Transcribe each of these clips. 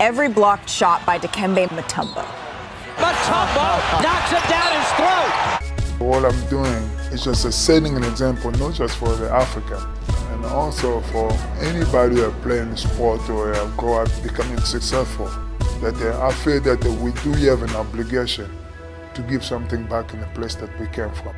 every blocked shot by Dikembe Mutombo. Mutombo knocks it down his throat. What I'm doing is just setting an example, not just for the African, and also for anybody who are playing the sport or grow up becoming successful. That they, I feel that we do have an obligation to give something back in the place that we came from.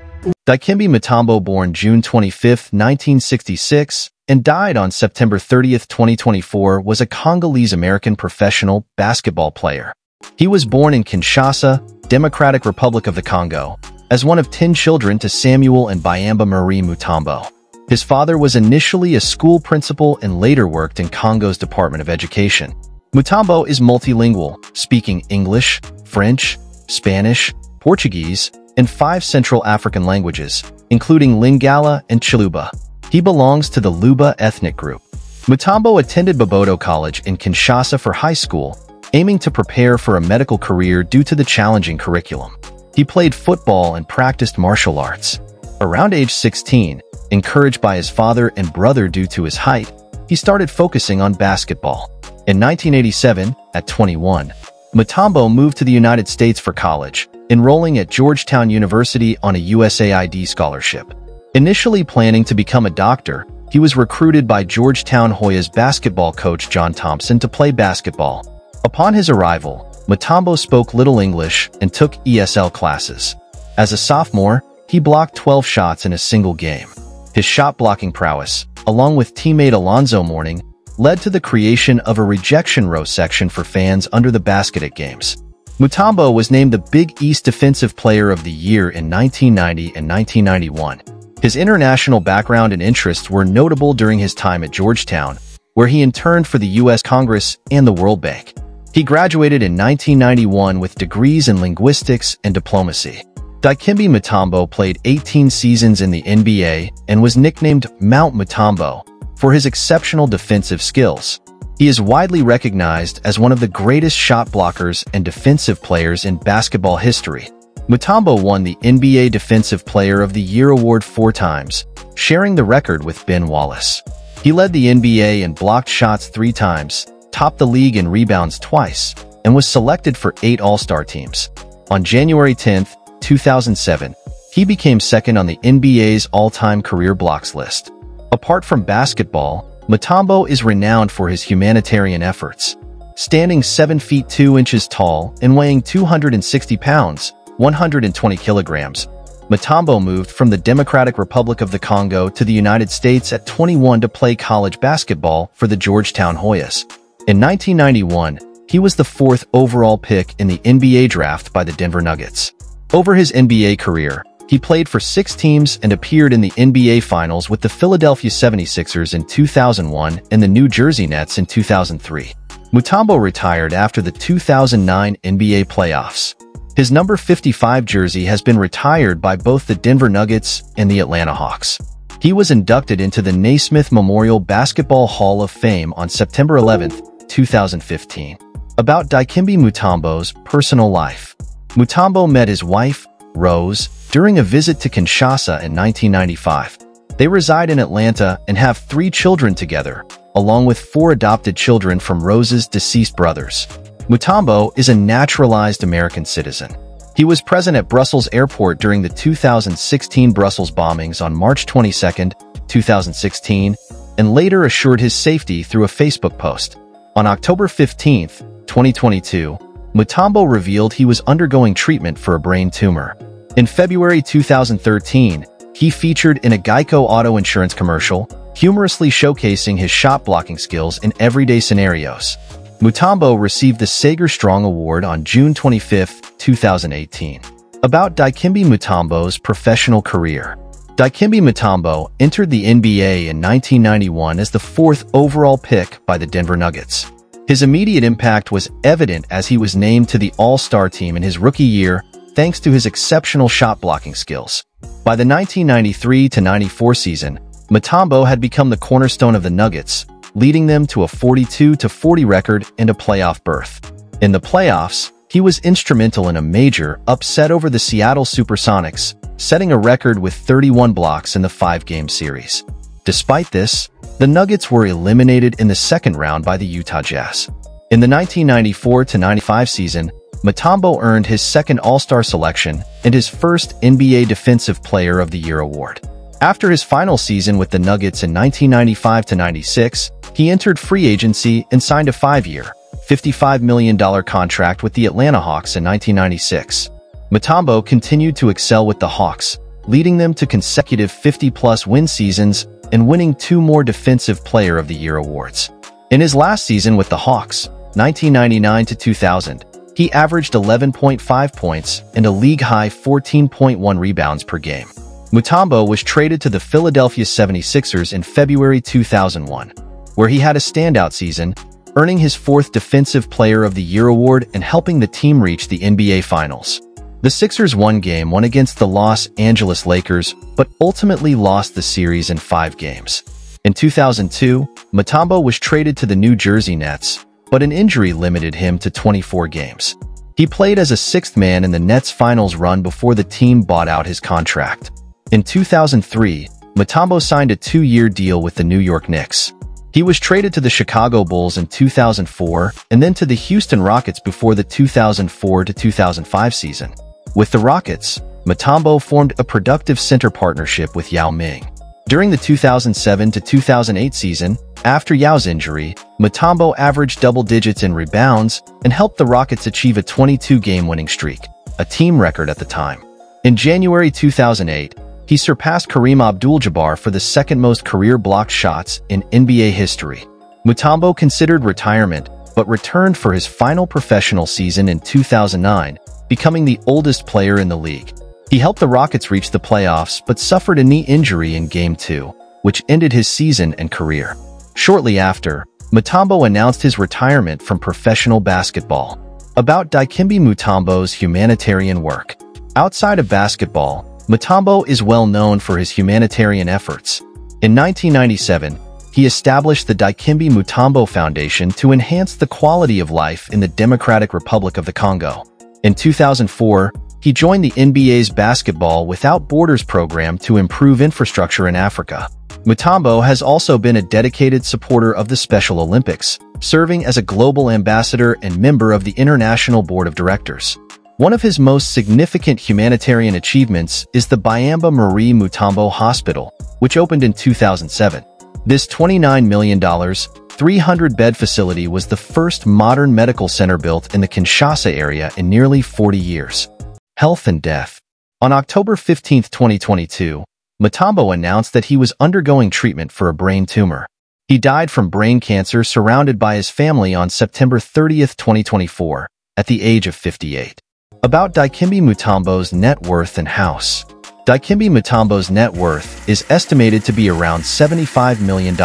Dikembe Mutombo born June 25, 1966, and died on September 30, 2024, was a Congolese-American professional basketball player. He was born in Kinshasa, Democratic Republic of the Congo, as one of 10 children to Samuel and Biamba Marie Mutombo. His father was initially a school principal and later worked in Congo's Department of Education. Mutombo is multilingual, speaking English, French, Spanish, Portuguese, and five Central African languages, including Lingala and Chiluba. He belongs to the Luba ethnic group. Mutombo attended Boboto College in Kinshasa for high school, aiming to prepare for a medical career due to the challenging curriculum. He played football and practiced martial arts. Around age 16, encouraged by his father and brother due to his height, he started focusing on basketball. In 1987, at 21, Mutombo moved to the United States for college, enrolling at Georgetown University on a USAID scholarship. Initially planning to become a doctor, he was recruited by Georgetown Hoyas basketball coach John Thompson to play basketball. Upon his arrival, Mutombo spoke little English and took ESL classes. As a sophomore, he blocked 12 shots in a single game. His shot-blocking prowess, along with teammate Alonzo Mourning, led to the creation of a rejection row section for fans under the basket at games. Mutombo was named the Big East Defensive Player of the Year in 1990 and 1991. His international background and interests were notable during his time at Georgetown, where he interned for the U.S. Congress and the World Bank. He graduated in 1991 with degrees in linguistics and diplomacy. Dikembe Mutombo played 18 seasons in the NBA and was nicknamed Mount Mutombo for his exceptional defensive skills. He is widely recognized as one of the greatest shot blockers and defensive players in basketball history. Mutombo won the NBA Defensive Player of the Year award four times, sharing the record with Ben Wallace. He led the NBA in blocked shots three times, topped the league in rebounds twice, and was selected for eight All-Star teams. On January 10, 2007, he became second on the NBA's all-time career blocks list. Apart from basketball, Mutombo is renowned for his humanitarian efforts. Standing 7 feet 2 inches tall and weighing 260 pounds, 120 kilograms, Mutombo moved from the Democratic Republic of the Congo to the United States at 21 to play college basketball for the Georgetown Hoyas. In 1991, he was the fourth overall pick in the NBA draft by the Denver Nuggets. Over his NBA career, he played for six teams and appeared in the NBA Finals with the Philadelphia 76ers in 2001 and the New Jersey Nets in 2003. Mutombo retired after the 2009 NBA playoffs. His number 55 jersey has been retired by both the Denver Nuggets and the Atlanta Hawks. He was inducted into the Naismith Memorial Basketball Hall of Fame on September 11, 2015. About Dikembe Mutombo's personal life. Mutombo met his wife, Rose, during a visit to Kinshasa in 1995. They reside in Atlanta and have three children together, along with four adopted children from Rose's deceased brothers. Mutombo is a naturalized American citizen. He was present at Brussels Airport during the 2016 Brussels bombings on March 22, 2016, and later assured his safety through a Facebook post. On October 15, 2022, Mutombo revealed he was undergoing treatment for a brain tumor. In February 2013, he featured in a Geico auto insurance commercial, humorously showcasing his shot blocking skills in everyday scenarios. Mutombo received the Sager Strong Award on June 25, 2018. About Dikembe Mutombo's professional career. Dikembe Mutombo entered the NBA in 1991 as the fourth overall pick by the Denver Nuggets. His immediate impact was evident as he was named to the All-Star team in his rookie year thanks to his exceptional shot blocking skills. By the 1993-94 season, Mutombo had become the cornerstone of the Nuggets, leading them to a 42-40 record and a playoff berth. In the playoffs, he was instrumental in a major upset over the Seattle Supersonics, setting a record with 31 blocks in the five-game series. Despite this, the Nuggets were eliminated in the second round by the Utah Jazz. In the 1994-95 season, Mutombo earned his second All-Star selection and his first NBA Defensive Player of the Year award. After his final season with the Nuggets in 1995-96, he entered free agency and signed a five-year, $55 million contract with the Atlanta Hawks in 1996. Mutombo continued to excel with the Hawks, leading them to consecutive 50-plus win seasons and winning two more Defensive Player of the Year awards. In his last season with the Hawks, 1999-2000, he averaged 11.5 points and a league-high 14.1 rebounds per game. Mutombo was traded to the Philadelphia 76ers in February 2001, where he had a standout season, earning his fourth Defensive Player of the Year award and helping the team reach the NBA Finals. The Sixers won game one against the Los Angeles Lakers, but ultimately lost the series in five games. In 2002, Mutombo was traded to the New Jersey Nets, but an injury limited him to 24 games. He played as a sixth man in the Nets' finals run before the team bought out his contract. In 2003, Mutombo signed a two-year deal with the New York Knicks. He was traded to the Chicago Bulls in 2004 and then to the Houston Rockets before the 2004-2005 season. With the Rockets, Mutombo formed a productive center partnership with Yao Ming. During the 2007-2008 season, after Yao's injury, Mutombo averaged double digits in rebounds and helped the Rockets achieve a 22-game winning streak, a team record at the time. In January 2008, he surpassed Kareem Abdul-Jabbar for the second most career blocked shots in NBA history. Mutombo considered retirement, but returned for his final professional season in 2009, becoming the oldest player in the league. He helped the Rockets reach the playoffs, but suffered a knee injury in Game 2, which ended his season and career. Shortly after, Mutombo announced his retirement from professional basketball. About Dikembe Mutombo's humanitarian work. Outside of basketball, Mutombo is well known for his humanitarian efforts. In 1997, he established the Dikembe Mutombo Foundation to enhance the quality of life in the Democratic Republic of the Congo. In 2004, he joined the NBA's Basketball Without Borders program to improve infrastructure in Africa. Mutombo has also been a dedicated supporter of the Special Olympics, serving as a global ambassador and member of the International Board of Directors. One of his most significant humanitarian achievements is the Biamba Marie Mutombo Hospital, which opened in 2007. This $29 million, 300-bed facility was the first modern medical center built in the Kinshasa area in nearly 40 years. Health and Death On October 15, 2022, Mutombo announced that he was undergoing treatment for a brain tumor. He died from brain cancer surrounded by his family on September 30, 2024, at the age of 58. About Dikembe Mutombo's net worth and house. Dikembe Mutombo's net worth is estimated to be around $75 million.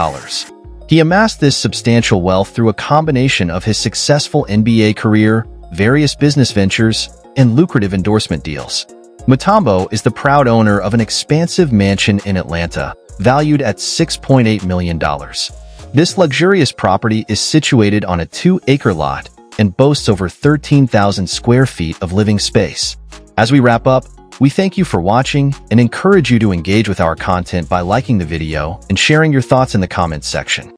He amassed this substantial wealth through a combination of his successful NBA career, various business ventures, and lucrative endorsement deals. Mutombo is the proud owner of an expansive mansion in Atlanta, valued at $6.8 million. This luxurious property is situated on a two-acre lot and boasts over 13,000 square feet of living space. As we wrap up, we thank you for watching and encourage you to engage with our content by liking the video and sharing your thoughts in the comments section.